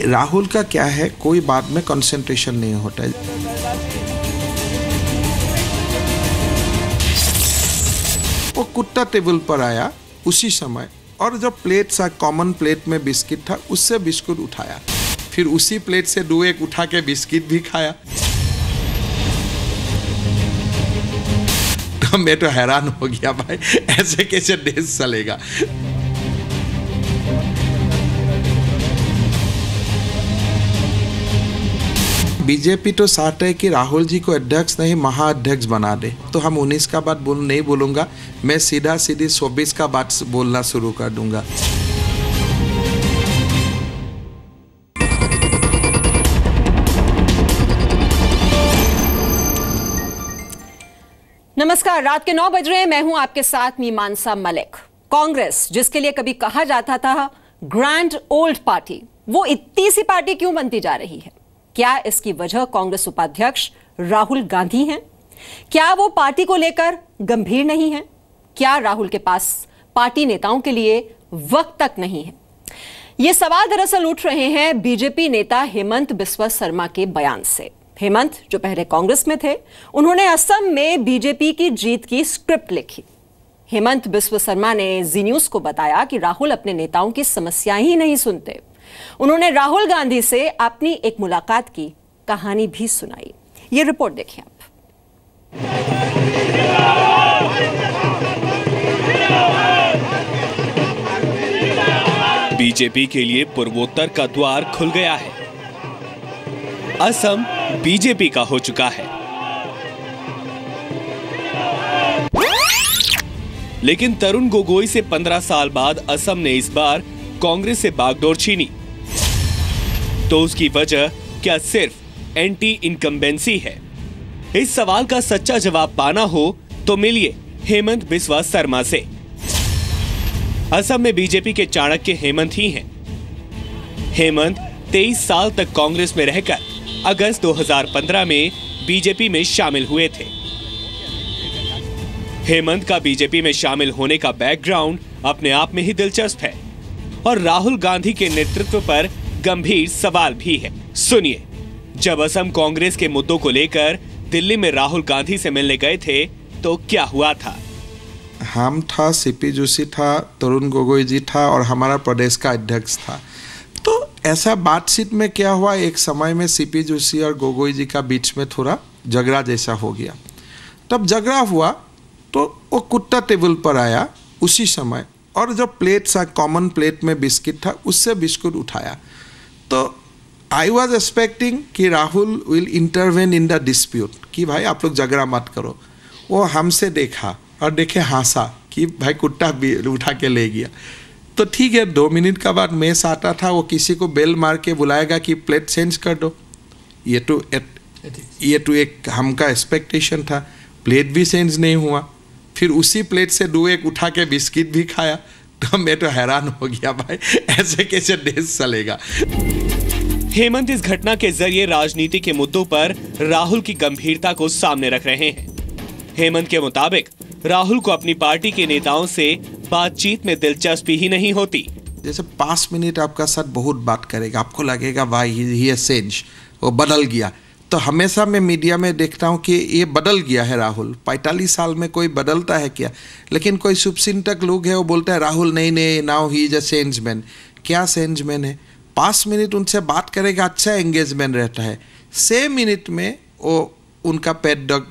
राहुल का क्या है, कोई बात में कंसंट्रेशन नहीं होता है। वो कुत्ता टेबल पर आया उसी समय, और जो प्लेट सा कॉमन प्लेट में बिस्किट था, उससे बिस्कुट उठाया। फिर उसी प्लेट से दो एक उठा के बिस्किट भी खाया। तो मैं तो हैरान हो गया, भाई, ऐसे कैसे देश चलेगा? बीजेपी तो चाहते है कि राहुल जी को अध्यक्ष नहीं, महाअध्यक्ष बना दे। तो हम उन्नीस का बात बोल, नहीं बोलूँगा। मैं सीधा सीधी चौबीस का बात बोलना शुरू कर दूँगा। नमस्कार, रात के नौ बज रहे हैं। मैं हूँ आपके साथ मीमांसा मलिक। कांग्रेस, जिसके लिए कभी कहा जाता था ग्रैंड ओल्ड पार्टी वो इतनी सी पार्टी क्यों बनती जा रही है? क्या इसकी वजह कांग्रेस उपाध्यक्ष राहुल गांधी हैं? क्या वो पार्टी को लेकर गंभीर नहीं है? क्या राहुल के पास पार्टी नेताओं के लिए वक्त तक नहीं है? ये सवाल दरअसल उठ रहे हैं बीजेपी नेता हेमंत बिस्वा शर्मा के बयान से। हेमंत, जो पहले कांग्रेस में थे, उन्होंने असम में बीजेपी की जीत की स्क्रिप्ट लिखी। हेमंत बिस्व शर्मा ने जी न्यूज़ को बताया कि राहुल अपने नेताओं की समस्याएँ ही नहीं सुनते। उन्होंने राहुल गांधी से अपनी एक मुलाकात की, कहानी भी सुनाई। ये रिपोर्ट देखिए आप। बीजेपी के लिए पूर्वोत्तर का द्वार खुल गया है। असम बीजेपी का हो चुका है। लेकिन तरुण गोगोई से 15 साल बाद असम ने इस बार कांग्रेस से बागडोर छीनी। तो उसकी वजह क्या सिर्फ़ एंटी इनकम्बेंसी है? इस सवाल का सच्चा जवाब पाना हो तो मिलिए हेमंत बिस्वा शर्मा से। असम में बीजेपी के चाणक्य हेमंत ही हैं। हेमंत 23 साल तक कांग्रेस में रहकर अगस्त 2015 में बीजेपी में शामिल हुए थे। हेमंत का बीजेपी में शामिल होने का बैकग्राउंड अपने आप में ही दिलचस्प है और राहुल गांधी के नेतृत्व पर गंभीर सवाल भी है। सुनिए, जब असम कांग्रेस के मुद्दों को लेकर दिल्ली में राहुल गांधी से मिलने गए थे तो क्या हुआ था? हम था सीपी जोशी था, तरुण गोगोई जी था और हमारा प्रदेश का अध्यक्ष था। तो ऐसा बातचीत में क्या हुआ? एक समय में सीपी जोशी और गोगोई जी का बीच में थोड़ा झगड़ा जैसा हो गया। तब झगड़ा हुआ तो वो कुत्ता टेबल पर आया उसी समय और जो प्लेट सा कॉमन प्लेट में बिस्किट था, उससे बिस्कुट उठाया। तो आई वॉज़ एक्सपेक्टिंग कि Rahul will intervene in the dispute कि भाई आप लोग झगड़ा मत करो। वो हमसे देखा और देखे हंसा कि भाई कुत्ता उठा के ले गया। तो ठीक है, दो मिनट का बाद मैस आता था, वो किसी को बेल मार के बुलाएगा कि प्लेट चेंज कर दो। ये तो ये तो एक हमका एक्सपेक्टेशन था। प्लेट भी चेंज नहीं हुआ। फिर उसी प्लेट से दो एक उठा के बिस्किट भी खाया। तो मैं तो हैरान हो गया, भाई, ऐसे कैसे देश चलेगा? हेमंत इस घटना के ज़रिए राजनीति के मुद्दों पर राहुल की गंभीरता को सामने रख रहे हैं। हेमंत के मुताबिक, राहुल को अपनी पार्टी के नेताओं से बातचीत में दिलचस्पी ही नहीं होती। जैसे पाँच मिनट आपका साथ बहुत बात करेगा, आपको लगेगा वाई चेंज वो बदल गया। तो हमेशा मैं मीडिया में देखता हूँ कि ये बदल गया है राहुल। पैंतालीस साल में कोई बदलता है क्या? लेकिन कोई शुभचिंतक लोग है, वो बोलता है, राहुल, नहीं नहीं नाउ ही इज़ अ चेंजमैन क्या चेंजमैन है? पाँच मिनट उनसे बात करेगा अच्छा एंगेजमेंट रहता है। छः मिनट में वो उनका पेट डॉग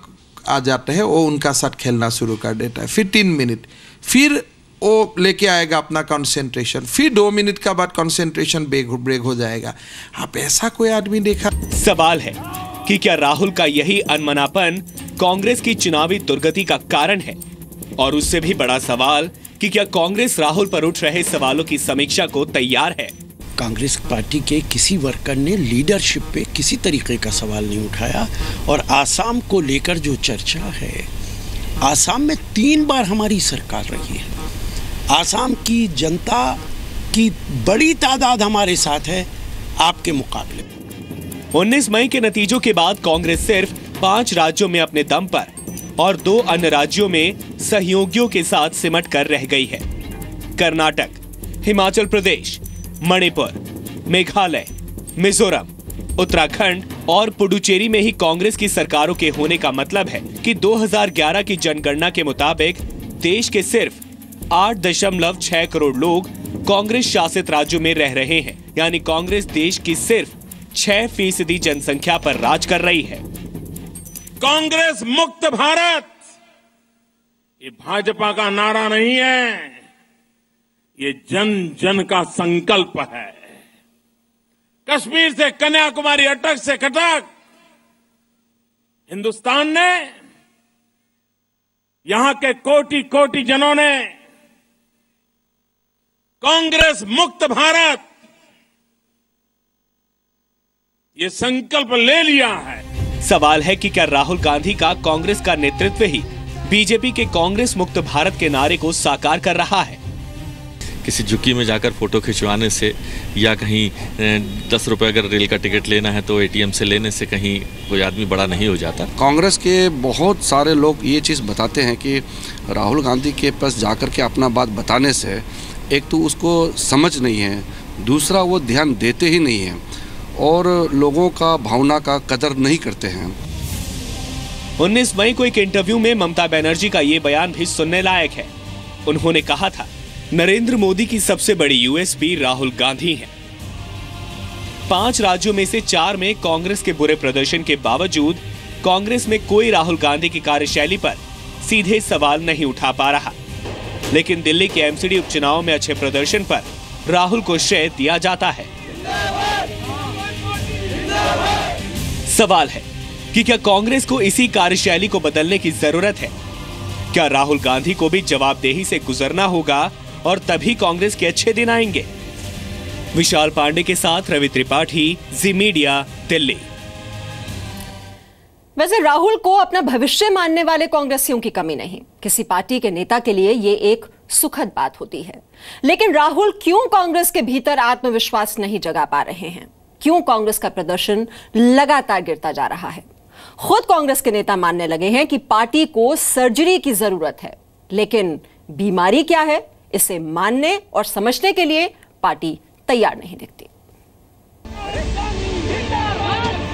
आ जाता है, वो उनका साथ खेलना शुरू कर देता है। फिर तीन मिनट। फिर वो लेके आएगा अपना कंसंट्रेशन फिर दो मिनट का बाद कंसंट्रेशन ब्रेक हो जाएगा। आप ऐसा कोई आदमी देखा? सवाल है कि क्या राहुल का यही अनमनापन कांग्रेस की चुनावी दुर्गति का कारण है? और उससे भी बड़ा सवाल कि क्या कांग्रेस राहुल पर उठ रहे सवालों की समीक्षा को तैयार है? कांग्रेस पार्टी के किसी वर्कर ने लीडरशिप पे किसी तरीके का सवाल नहीं उठाया और आसाम को लेकर जो चर्चा है, आसाम में तीन बार हमारी सरकार रही है। आसाम की जनता की बड़ी तादाद हमारे साथ है, आपके मुकाबले। 19 मई के नतीजों के बाद कांग्रेस सिर्फ़ पाँच राज्यों में अपने दम पर और दो अन्य राज्यों में सहयोगियों के साथ सिमट कर रह गई है। कर्नाटक, हिमाचल प्रदेश मणिपुर, मेघालय, मिजोरम, उत्तराखंड और पुडुचेरी में ही कांग्रेस की सरकारों के होने का मतलब है कि 2011 की जनगणना के मुताबिक देश के सिर्फ़ आठ दशमलव छह करोड़ लोग कांग्रेस शासित राज्यों में रह रहे हैं, यानी कांग्रेस देश की सिर्फ़ छह फ़ीसदी जनसंख्या पर राज कर रही है। कांग्रेस मुक्त भारत! ये भाजपा का नारा नहीं है। ये जन जन का संकल्प है। कश्मीर से कन्याकुमारी अटक से कटक। हिंदुस्तान ने यहाँ के कोटि कोटि जनों ने कांग्रेस मुक्त भारत, ये संकल्प ले लिया है। सवाल है कि क्या राहुल गांधी का कांग्रेस का नेतृत्व ही बीजेपी के कांग्रेस मुक्त भारत के नारे को साकार कर रहा है? किसी झुकी में जाकर फ़ोटो खिंचवाने से या कहीं दस रुपये अगर रेल का टिकट लेना है तो एटीएम से लेने से कहीं कोई आदमी बड़ा नहीं हो जाता। कांग्रेस के बहुत सारे लोग ये चीज़ बताते हैं कि राहुल गांधी के पास जाकर के अपना बात बताने से एक तो उसको समझ नहीं है दूसरा वो ध्यान देते ही नहीं हैं और लोगों का भावना का कदर नहीं करते हैं। 19 मई को एक इंटरव्यू में ममता बनर्जी का ये बयान भी सुनने लायक है। उन्होंने कहा था नरेंद्र मोदी की सबसे बड़ी यूएसपी राहुल गांधी हैं। पाँच राज्यों में से चार में कांग्रेस के बुरे प्रदर्शन के बावजूद कांग्रेस में कोई राहुल गांधी की कार्यशैली पर सीधे सवाल नहीं उठा पा रहा। लेकिन दिल्ली के एमसीडी उपचुनाव में अच्छे प्रदर्शन पर राहुल को श्रेय दिया जाता है। सवाल है कि क्या कांग्रेस को इसी कार्यशैली को बदलने की ज़रूरत है? क्या राहुल गांधी को भी जवाबदेही से गुजरना होगा? और तभी कांग्रेस के अच्छे दिन आएँगे। विशाल पांडे के साथ रवि त्रिपाठी, जी मीडिया, दिल्ली। वैसे राहुल को अपना भविष्य मानने वाले कांग्रेसियों की कमी नहीं। किसी पार्टी के नेता के लिए ये एक सुखद बात होती है। लेकिन राहुल क्यों कांग्रेस के भीतर आत्मविश्वास नहीं जगा पा रहे हैं? क्यों कांग्रेस का प्रदर्शन लगातार गिरता जा रहा है? खुद कांग्रेस के नेता मानने लगे हैं कि पार्टी को सर्जरी की ज़रूरत है। लेकिन बीमारी क्या है? इसे मानने और समझने के लिए पार्टी तैयार नहीं दिखती।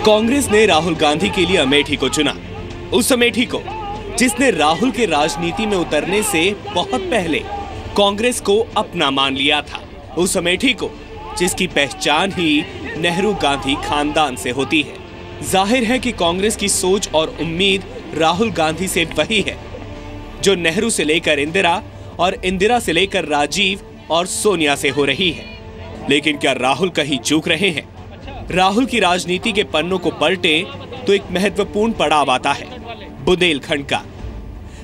कांग्रेस ने राहुल गांधी के लिए अमेठी को चुना। उस अमेठी को, जिसने राहुल के राजनीति में उतरने से बहुत पहले कांग्रेस को अपना मान लिया था। उस अमेठी को, जिसकी पहचान ही नेहरू गांधी खानदान से होती है। ज़ाहिर है कि कांग्रेस की सोच और उम्मीद राहुल गांधी से वही है, जो नेहरू से लेकर इंदिरा और इंदिरा से लेकर राजीव और सोनिया से हो रही है। लेकिन क्या राहुल कहीं चूक रहे हैं? राहुल की राजनीति के पन्नों को पलटे तो एक महत्वपूर्ण पड़ाव आता है, बुंदेलखंड का।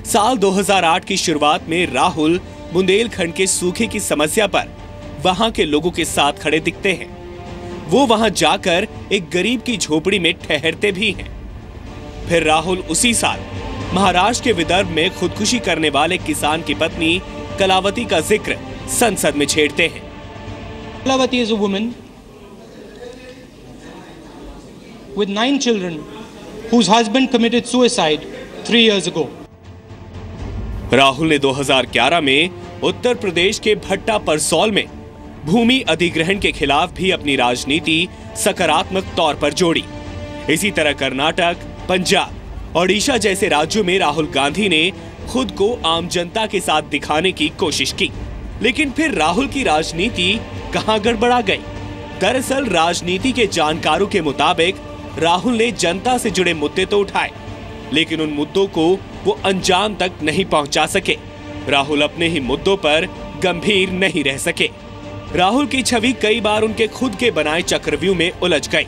साल 2008 की शुरुआत में राहुल बुंदेलखंड के सूखे की समस्या पर वहाँ के लोगों के साथ खड़े दिखते हैं। वो वहाँ जाकर एक गरीब की झोपड़ी में ठहरते भी हैं। फिर राहुल उसी साल महाराष्ट्र के विदर्भ में खुदकुशी करने वाले किसान की पत्नी कलावती का ज़िक्र संसद में छेड़ते हैं Kalavati is a woman with nine children whose husband committed suicide three years ago. Rahul ने 2011 में उत्तर प्रदेश के भट्टा परसौल में भूमि अधिग्रहण के खिलाफ भी अपनी राजनीति सकारात्मक तौर पर जोड़ी इसी तरह कर्नाटक पंजाब ओडिशा जैसे राज्यों में राहुल गांधी ने खुद को आम जनता के साथ दिखाने की कोशिश की। लेकिन फिर राहुल की राजनीति कहाँ गड़बड़ा गई? दरअसल राजनीति के जानकारों के मुताबिक राहुल ने जनता से जुड़े मुद्दे तो उठाए, लेकिन उन मुद्दों को वो अंजाम तक नहीं पहुँचा सके। राहुल अपने ही मुद्दों पर गंभीर नहीं रह सके। राहुल की छवि कई बार उनके खुद के बनाए चक्रव्यूह में उलझ गई।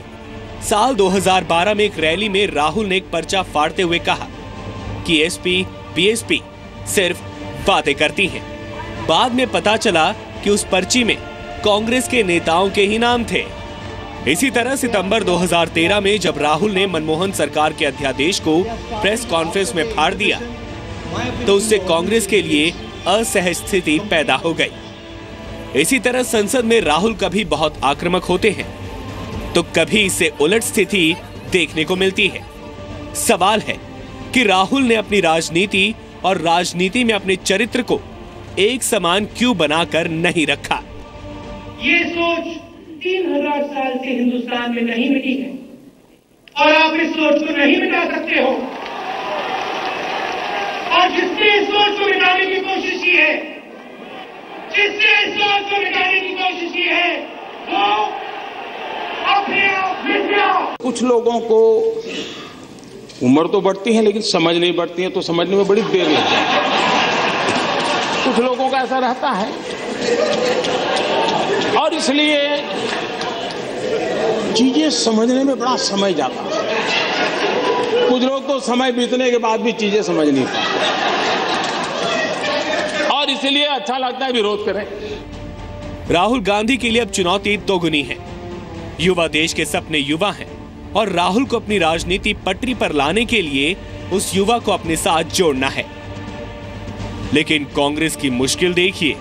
साल 2012 में एक रैली में राहुल ने एक पर्चा फाड़ते हुए कहा कि एसपी, बीएसपी सिर्फ़ बातें करती हैं। बाद में पता चला कि उस पर्ची में कांग्रेस के नेताओं के ही नाम थे। इसी तरह सितंबर 2013 में जब राहुल ने मनमोहन सरकार के अध्यादेश को प्रेस कॉन्फ्रेंस में फाड़ दिया तो उससे कांग्रेस के लिए असहज स्थिति पैदा हो गई। इसी तरह संसद में राहुल कभी बहुत आक्रामक होते हैं। तो कभी इससे उलट स्थिति देखने को मिलती है। सवाल है कि राहुल ने अपनी राजनीति और राजनीति में अपने चरित्र को एक समान क्यों बनाकर नहीं रखा? ये सोच तीन हज़ार साल से हिंदुस्तान में नहीं मिली है। और आप इस सोच को नहीं मिटा सकते हो। और जिसने इस सोच को मिटाने की कोशिश की है, जिसने इस सोच को मिटाने की कोशिश की है, वो अपने आप मिट गया कुछ लोगों को उम्र तो बढ़ती है, लेकिन समझ नहीं बढ़ती है तो समझने में बड़ी देर लगती है। कुछ लोगों का ऐसा रहता है। और इसलिए चीज़ें समझने में बड़ा समय जाता है। कुछ लोग तो समय बीतने के बाद भी चीज़ें समझ नहीं पाते। और इसलिए अच्छा लगता है विरोध करें। राहुल गांधी के लिए अब चुनौती दोगुनी है। युवा देश के सपने युवा हैं और राहुल को अपनी राजनीति पटरी पर लाने के लिए उस युवा को अपने साथ जोड़ना है। लेकिन कांग्रेस की मुश्किल देखिए।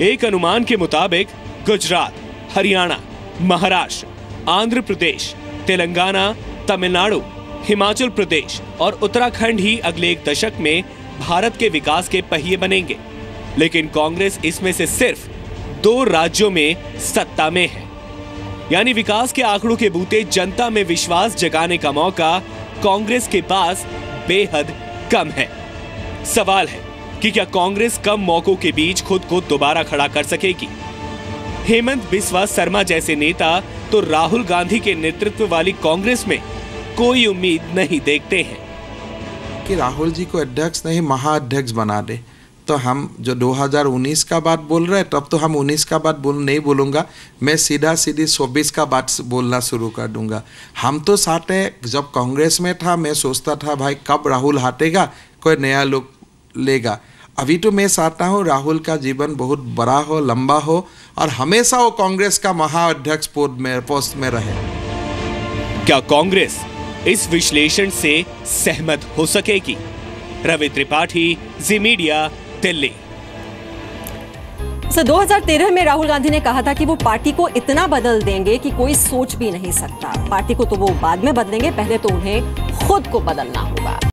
एक अनुमान के मुताबिक गुजरात, हरियाणा, महाराष्ट्र, आंध्र प्रदेश, तेलंगाना, तमिलनाडु, हिमाचल प्रदेश और उत्तराखंड ही अगले एक दशक में भारत के विकास के पहिए बनेंगे। लेकिन कांग्रेस इसमें से सिर्फ़ दो राज्यों में सत्ता में है। यानी विकास के आंकड़ों के बूते जनता में विश्वास जगाने का मौका कांग्रेस के पास बेहद कम है। सवाल है कि क्या कांग्रेस कम मौकों के बीच खुद को दोबारा खड़ा कर सकेगी? हेमंत बिस्वा शर्मा जैसे नेता तो राहुल गांधी के नेतृत्व वाली कांग्रेस में कोई उम्मीद नहीं देखते हैं। कि राहुल जी को अध्यक्ष नहीं, महाअध्यक्ष बना दे। तो हम जो 2019 का बात बोल रहे हैं, तब तो हम 19 का बात बोल नहीं बोलूँगा। मैं सीधा सीधी 24 का बात बोलना शुरू कर दूँगा। हम तो साथे जब कांग्रेस में था, मैं सोचता था, भाई, कब राहुल हटेगा? कोई नया लोग लेगा। अभी तो मैं चाहता हूँ, राहुल का जीवन बहुत बड़ा हो, लंबा हो, और हमेशा वो कांग्रेस का महाअध्यक्ष पद में, पोस्ट में रहे। क्या कांग्रेस इस विश्लेषण से सहमत हो सकेगी? Ravi Tripathi, Zee media Delhi. So 2013 में राहुल गांधी ने कहा था कि वो पार्टी को इतना बदल देंगे कि कोई सोच भी नहीं सकता। पार्टी को तो वो बाद में बदलेंगे, पहले तो उन्हें खुद को बदलना होगा।